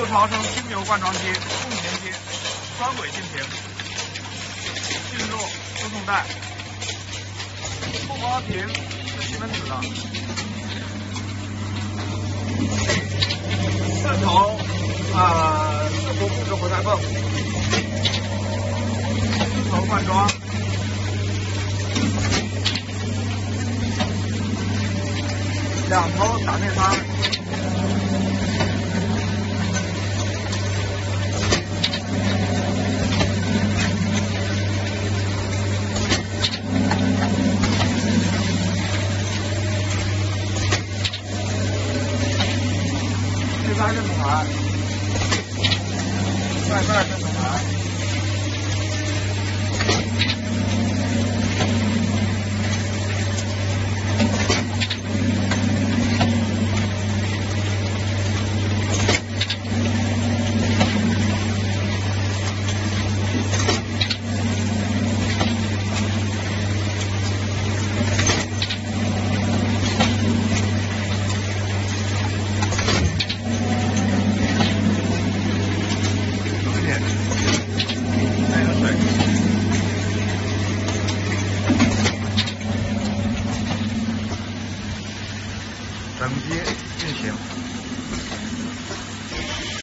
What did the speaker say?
六毫升清油灌装机共前机双轨进行，进入输送带，不包瓶是西门子的，四头啊四头控制活塞泵，四头灌装。两头打内舱。三个总台，外边是总台。等机运行。